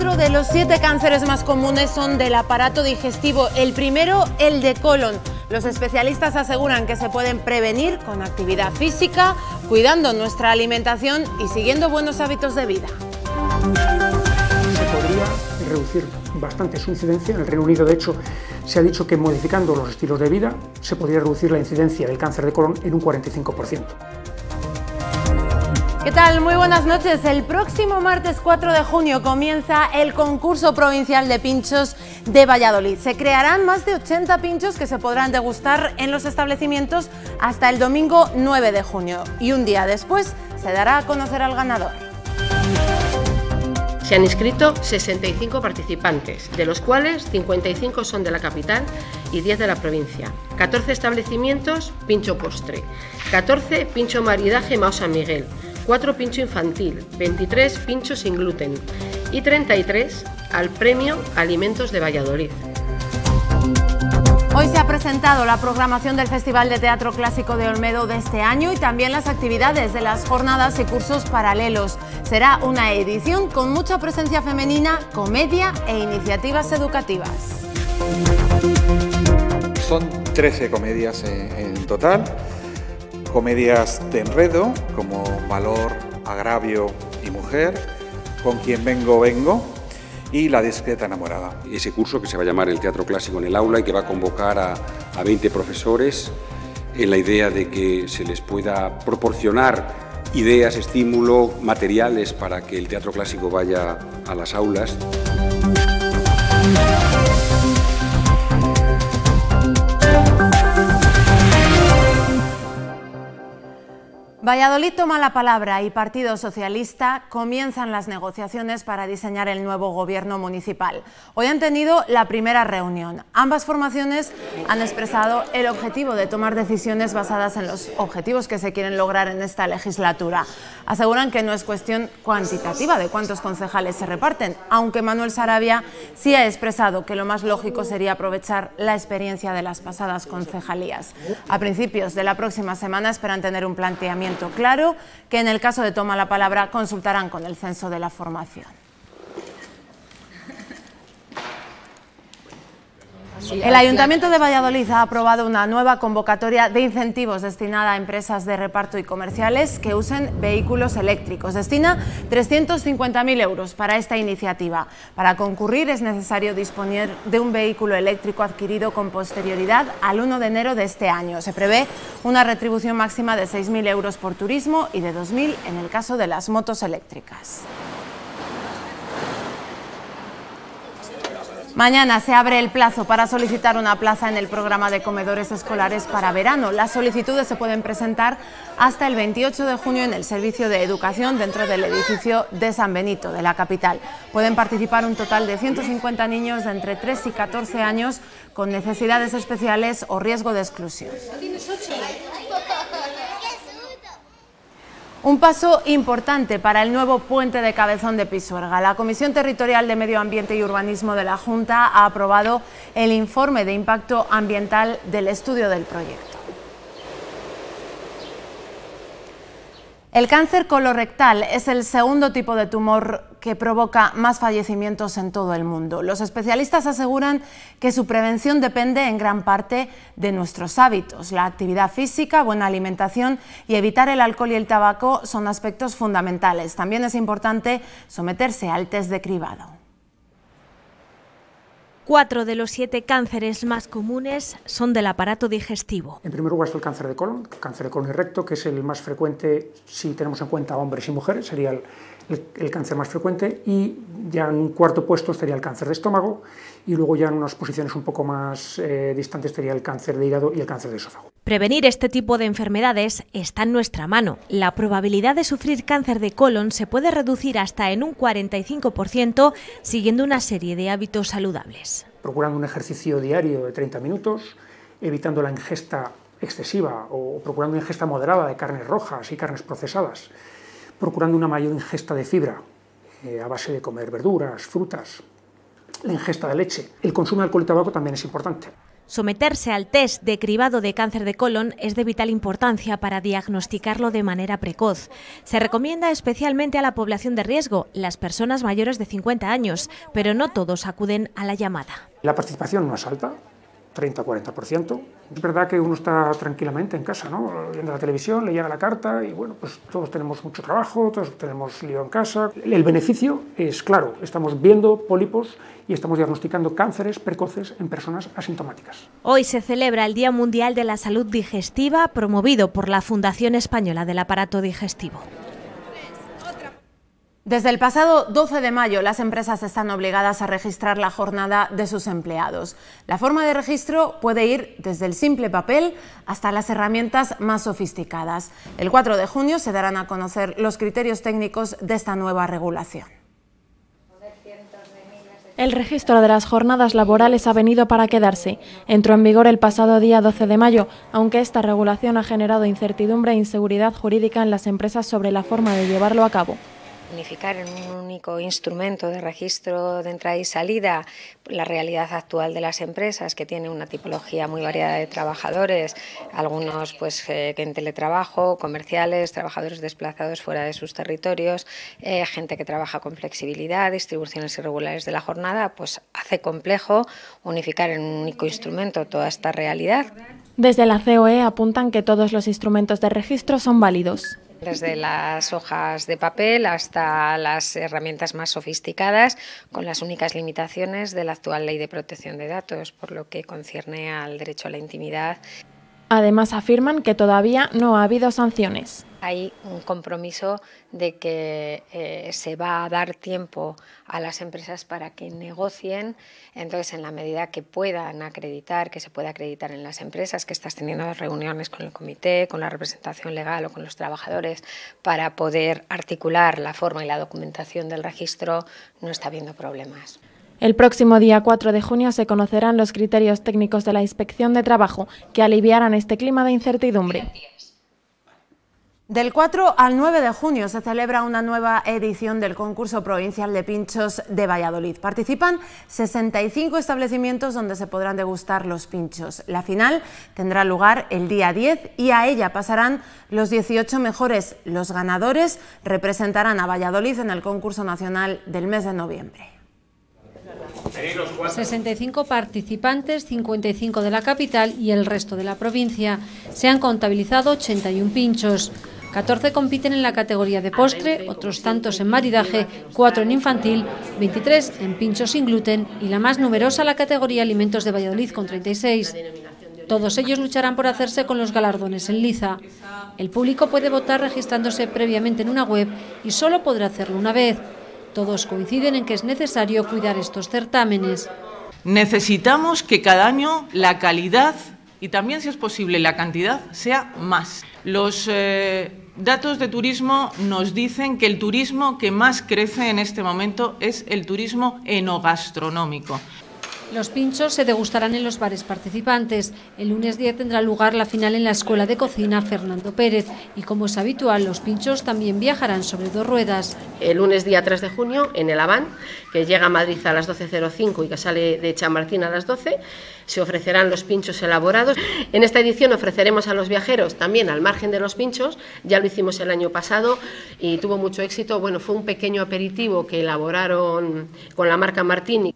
Cuatro de los siete cánceres más comunes son del aparato digestivo. El primero, el de colon. Los especialistas aseguran que se pueden prevenir con actividad física, cuidando nuestra alimentación y siguiendo buenos hábitos de vida. Se podría reducir bastante su incidencia. En el Reino Unido, de hecho, se ha dicho que modificando los estilos de vida se podría reducir la incidencia del cáncer de colon en un 45%. ¿Qué tal? Muy buenas noches. El próximo martes 4 de junio comienza el concurso provincial de pinchos de Valladolid. Se crearán más de 80 pinchos que se podrán degustar en los establecimientos hasta el domingo 9 de junio y un día después se dará a conocer al ganador. Se han inscrito 65 participantes, de los cuales 55 son de la capital y 10 de la provincia. 14 establecimientos, pincho postre. 14, pincho maridaje Mao San Miguel. 4 pincho infantil, 23 pinchos sin gluten y 33 al premio Alimentos de Valladolid. Hoy se ha presentado la programación del Festival de Teatro Clásico de Olmedo de este año y también las actividades de las jornadas y cursos paralelos. Será una edición con mucha presencia femenina, comedia e iniciativas educativas. Son 13 comedias en, en total comedias de enredo como Valor, Agravio y Mujer, Con quien vengo, vengo y La discreta enamorada. Ese curso que se va a llamar el Teatro Clásico en el Aula y que va a convocar a, a 20 profesores en la idea de que se les pueda proporcionar ideas, estímulo, materiales para que el teatro clásico vaya a las aulas. Valladolid toma la palabra y Partido Socialista comienzan las negociaciones para diseñar el nuevo gobierno municipal. Hoy han tenido la primera reunión. Ambas formaciones han expresado el objetivo de tomar decisiones basadas en los objetivos que se quieren lograr en esta legislatura. Aseguran que no es cuestión cuantitativa de cuántos concejales se reparten, aunque Manuel Sarabia sí ha expresado que lo más lógico sería aprovechar la experiencia de las pasadas concejalías. A principios de la próxima semana esperan tener un planteamiento claro que en el caso de toma la palabra consultarán con el censo de la formación. El Ayuntamiento de Valladolid ha aprobado una nueva convocatoria de incentivos destinada a empresas de reparto y comerciales que usen vehículos eléctricos. Destina 350.000 euros para esta iniciativa. Para concurrir es necesario disponer de un vehículo eléctrico adquirido con posterioridad al 1 de enero de este año. Se prevé una retribución máxima de 6.000 euros por turismo y de 2.000 en el caso de las motos eléctricas. Mañana se abre el plazo para solicitar una plaza en el programa de comedores escolares para verano. Las solicitudes se pueden presentar hasta el 28 de junio en el Servicio de Educación dentro del edificio de San Benito, de la capital. Pueden participar un total de 150 niños de entre 3 y 14 años con necesidades especiales o riesgo de exclusión. Un paso importante para el nuevo puente de Cabezón de Pisuerga. La Comisión Territorial de Medio Ambiente y Urbanismo de la Junta ha aprobado el informe de impacto ambiental del estudio del proyecto. El cáncer colorectal es el segundo tipo de tumor que provoca más fallecimientos en todo el mundo. Los especialistas aseguran que su prevención depende en gran parte de nuestros hábitos. La actividad física, buena alimentación y evitar el alcohol y el tabaco son aspectos fundamentales. También es importante someterse al test de cribado. Cuatro de los siete cánceres más comunes son del aparato digestivo. En primer lugar está el cáncer de colon, cáncer de colon y recto, que es el más frecuente si tenemos en cuenta hombres y mujeres, sería el, el, el, cáncer más frecuente, y ya en un cuarto puesto estaría el cáncer de estómago, y luego ya en unas posiciones un poco más eh, distantes estaría el cáncer de hígado y el cáncer de esófago. Prevenir este tipo de enfermedades está en nuestra mano. La probabilidad de sufrir cáncer de colon se puede reducir hasta en un 45% siguiendo una serie de hábitos saludables. Procurando un ejercicio diario de 30 minutos, evitando la ingesta excesiva o procurando una ingesta moderada de carnes rojas y carnes procesadas, procurando una mayor ingesta de fibra eh, a base de comer verduras, frutas, la ingesta de leche. El consumo de alcohol y tabaco también es importante. Someterse al test de cribado de cáncer de colon es de vital importancia para diagnosticarlo de manera precoz. Se recomienda especialmente a la población de riesgo, las personas mayores de 50 años, pero no todos acuden a la llamada. La participación no es alta, 30-40%. Es verdad que uno está tranquilamente en casa, ¿no? viendo la televisión, le llega la carta y bueno, pues todos tenemos mucho trabajo, todos tenemos lío en casa. El beneficio es claro, estamos viendo pólipos y estamos diagnosticando cánceres precoces en personas asintomáticas. Hoy se celebra el Día Mundial de la Salud Digestiva promovido por la Fundación Española del Aparato Digestivo. Desde el pasado 12 de mayo, las empresas están obligadas a registrar la jornada de sus empleados. La forma de registro puede ir desde el simple papel hasta las herramientas más sofisticadas. El 4 de junio se darán a conocer los criterios técnicos de esta nueva regulación. El registro de las jornadas laborales ha venido para quedarse. Entró en vigor el pasado día 12 de mayo, aunque esta regulación ha generado incertidumbre e inseguridad jurídica en las empresas sobre la forma de llevarlo a cabo unificar en un único instrumento de registro de entrada y salida la realidad actual de las empresas, que tiene una tipología muy variada de trabajadores, algunos pues eh, en teletrabajo, comerciales, trabajadores desplazados fuera de sus territorios, eh, gente que trabaja con flexibilidad, distribuciones irregulares de la jornada, pues hace complejo unificar en un único instrumento toda esta realidad. Desde la COE apuntan que todos los instrumentos de registro son válidos desde las hojas de papel hasta las herramientas más sofisticadas, con las únicas limitaciones de la actual ley de protección de datos, por lo que concierne al derecho a la intimidad. Además, afirman que todavía no ha habido sanciones hay un compromiso de que eh, se va a dar tiempo a las empresas para que negocien, entonces en la medida que puedan acreditar, que se pueda acreditar en las empresas, que estás teniendo reuniones con el comité, con la representación legal o con los trabajadores para poder articular la forma y la documentación del registro, no está habiendo problemas. El próximo día 4 de junio se conocerán los criterios técnicos de la Inspección de Trabajo que aliviarán este clima de incertidumbre. Del 4 al 9 de junio se celebra una nueva edición del concurso provincial de pinchos de Valladolid. Participan 65 establecimientos donde se podrán degustar los pinchos. La final tendrá lugar el día 10 y a ella pasarán los 18 mejores. Los ganadores representarán a Valladolid en el concurso nacional del mes de noviembre. 65 participantes, 55 de la capital y el resto de la provincia. Se han contabilizado 81 pinchos. 14 compiten en la categoría de postre, otros tantos en maridaje, 4 en infantil, 23 en pinchos sin gluten y la más numerosa la categoría alimentos de Valladolid con 36. Todos ellos lucharán por hacerse con los galardones en liza. El público puede votar registrándose previamente en una web y solo podrá hacerlo una vez. Todos coinciden en que es necesario cuidar estos certámenes. Necesitamos que cada año la calidad y también, si es posible, la cantidad sea más. Los eh, datos de turismo nos dicen que el turismo que más crece en este momento es el turismo enogastronómico. Los pinchos se degustarán en los bares participantes. El lunes 10 tendrá lugar la final en la Escuela de Cocina Fernando Pérez y como es habitual, los pinchos también viajarán sobre dos ruedas. El lunes día 3 de junio en el Aván, que llega a Madrid a las 12.05 y que sale de Chamartín a las 12, se ofrecerán los pinchos elaborados. En esta edición ofreceremos a los viajeros también al margen de los pinchos, ya lo hicimos el año pasado y tuvo mucho éxito. Bueno, fue un pequeño aperitivo que elaboraron con la marca Martini.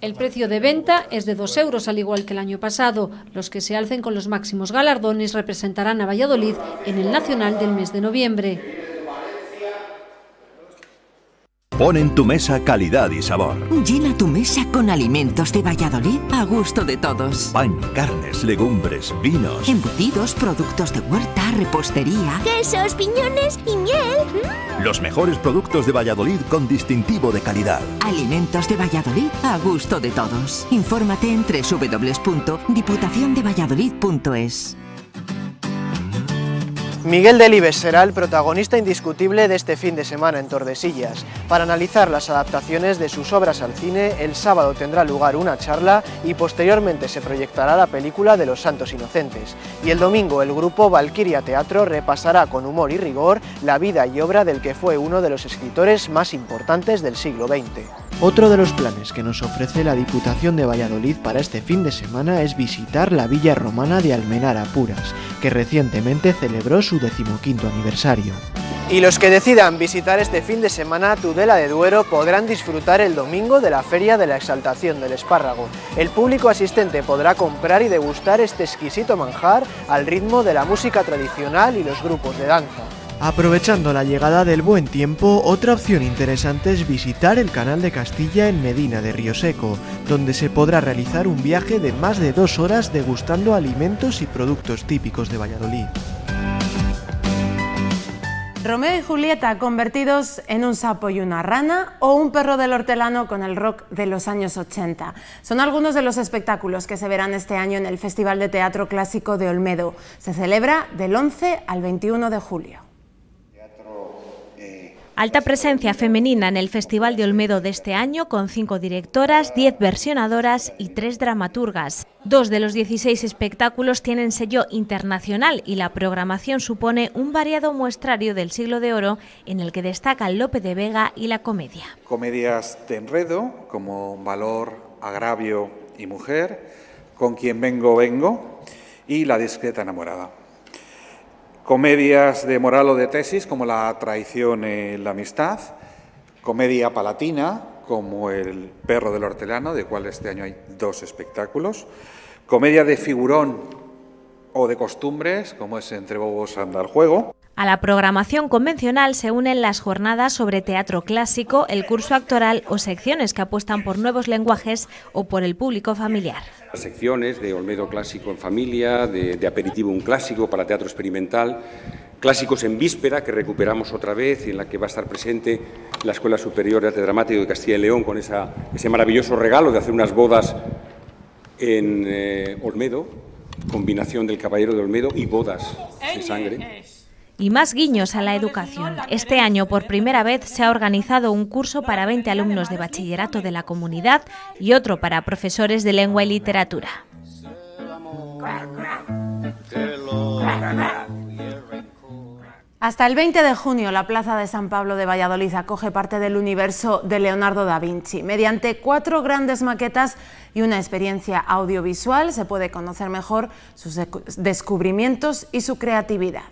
El precio de venta es de 2 euros, al igual que el año pasado. Los que se alcen con los máximos galardones representarán a Valladolid en el Nacional del mes de noviembre. Pon en tu mesa calidad y sabor. Llena tu mesa con alimentos de Valladolid a gusto de todos. Pan, carnes, legumbres, vinos. Embutidos, productos de huerta, repostería. Quesos, piñones y miel. Los mejores productos de Valladolid con distintivo de calidad. Alimentos de Valladolid a gusto de todos. Infórmate en www.diputaciondevalladolid.es. Miguel Delibes será el protagonista indiscutible de este fin de semana en Tordesillas. Para analizar las adaptaciones de sus obras al cine, el sábado tendrá lugar una charla y posteriormente se proyectará la película de Los Santos Inocentes. Y el domingo el grupo Valkyria Teatro repasará con humor y rigor la vida y obra del que fue uno de los escritores más importantes del siglo XX. Otro de los planes que nos ofrece la Diputación de Valladolid para este fin de semana es visitar la Villa Romana de Almenara Puras, que recientemente celebró su decimoquinto aniversario. Y los que decidan visitar este fin de semana Tudela de Duero podrán disfrutar el domingo de la Feria de la Exaltación del Espárrago. El público asistente podrá comprar y degustar este exquisito manjar al ritmo de la música tradicional y los grupos de danza. Aprovechando la llegada del buen tiempo, otra opción interesante es visitar el Canal de Castilla en Medina de Río Seco, donde se podrá realizar un viaje de más de dos horas degustando alimentos y productos típicos de Valladolid. Romeo y Julieta convertidos en un sapo y una rana o un perro del hortelano con el rock de los años 80. Son algunos de los espectáculos que se verán este año en el Festival de Teatro Clásico de Olmedo. Se celebra del 11 al 21 de julio. Alta presencia femenina en el Festival de Olmedo de este año, con cinco directoras, diez versionadoras y tres dramaturgas. Dos de los 16 espectáculos tienen sello internacional y la programación supone un variado muestrario del siglo de oro en el que destacan Lope de Vega y la comedia. Comedias de enredo, como Valor, Agravio y Mujer, Con quien vengo, vengo y La discreta enamorada comedias de moral o de tesis como La traición y la amistad, comedia palatina como El perro del hortelano, de cual este año hay dos espectáculos, comedia de figurón o de costumbres como es Entre bobos anda el juego, a la programación convencional se unen las jornadas sobre teatro clásico, el curso actoral o secciones que apuestan por nuevos lenguajes o por el público familiar. Las secciones de Olmedo Clásico en Familia, de, Aperitivo un Clásico para teatro experimental, clásicos en víspera que recuperamos otra vez y en la que va a estar presente la Escuela Superior de Arte Dramático de Castilla y León con ese maravilloso regalo de hacer unas bodas en eh, Olmedo, combinación del Caballero de Olmedo y bodas de sangre y más guiños a la educación. Este año, por primera vez, se ha organizado un curso para 20 alumnos de bachillerato de la comunidad y otro para profesores de lengua y literatura. Hasta el 20 de junio, la Plaza de San Pablo de Valladolid acoge parte del universo de Leonardo da Vinci. Mediante cuatro grandes maquetas y una experiencia audiovisual se puede conocer mejor sus descubrimientos y su creatividad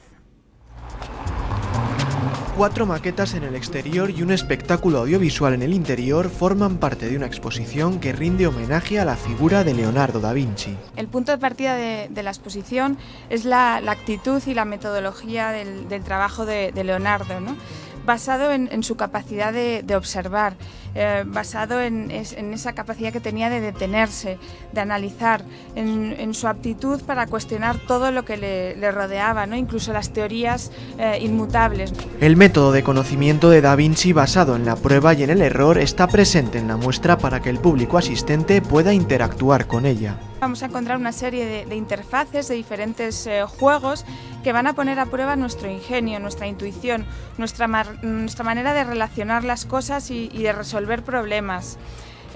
cuatro maquetas en el exterior y un espectáculo audiovisual en el interior forman parte de una exposición que rinde homenaje a la figura de Leonardo da Vinci. El punto de partida de, la exposición es la, actitud y la metodología del, trabajo de, Leonardo. ¿no? Basado en, su capacidad de, observar, eh, basado en, esa capacidad que tenía de detenerse, de analizar, en, su aptitud para cuestionar todo lo que le, rodeaba, ¿no? incluso las teorías eh, inmutables. El método de conocimiento de Da Vinci basado en la prueba y en el error está presente en la muestra para que el público asistente pueda interactuar con ella. Vamos a encontrar una serie de, interfaces, de diferentes eh, juegos que van a poner a prueba nuestro ingenio, nuestra intuición, nuestra, nuestra manera de relacionar las cosas y, de resolver problemas.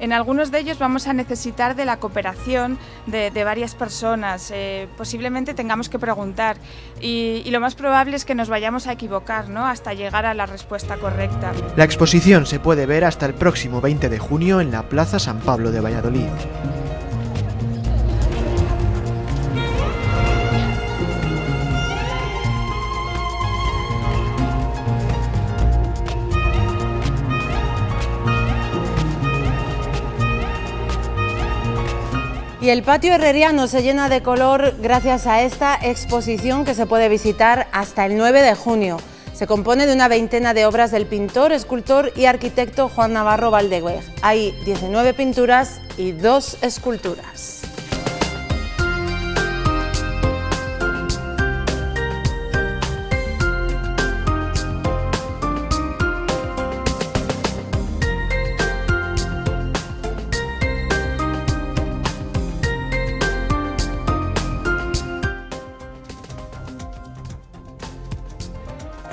En algunos de ellos vamos a necesitar de la cooperación de, varias personas. Eh, posiblemente tengamos que preguntar y, y, lo más probable es que nos vayamos a equivocar ¿no? hasta llegar a la respuesta correcta. La exposición se puede ver hasta el próximo 20 de junio en la Plaza San Pablo de Valladolid. Y el patio herreriano se llena de color gracias a esta exposición que se puede visitar hasta el 9 de junio. Se compone de una veintena de obras del pintor, escultor y arquitecto Juan Navarro Valdegüez. Hay 19 pinturas y dos esculturas.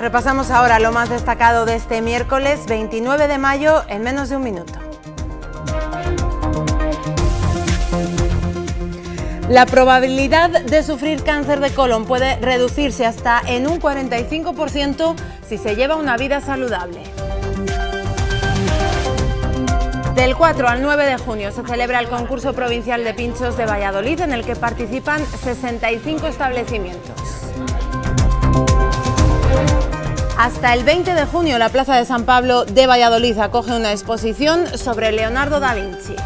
Repasamos ahora lo más destacado de este miércoles 29 de mayo en menos de un minuto. La probabilidad de sufrir cáncer de colon puede reducirse hasta en un 45% si se lleva una vida saludable. Del 4 al 9 de junio se celebra el concurso provincial de pinchos de Valladolid en el que participan 65 establecimientos. Hasta el 20 de junio la Plaza de San Pablo de Valladolid acoge una exposición sobre Leonardo da Vinci.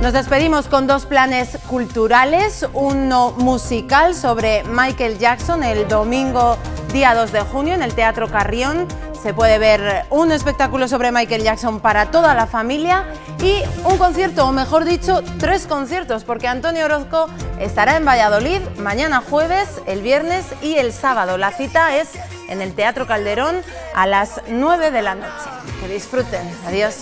Nos despedimos con dos planes culturales, uno musical sobre Michael Jackson el domingo día 2 de junio en el Teatro Carrión. Se puede ver un espectáculo sobre Michael Jackson para toda la familia y un concierto, o mejor dicho, tres conciertos, porque Antonio Orozco estará en Valladolid mañana jueves, el viernes y el sábado. La cita es en el Teatro Calderón a las 9 de la noche. Que disfruten. Adiós.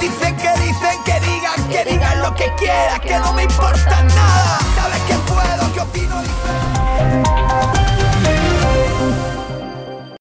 Dicen que dicen que digan, que digan lo que quieras, que no me importa nada. Bye.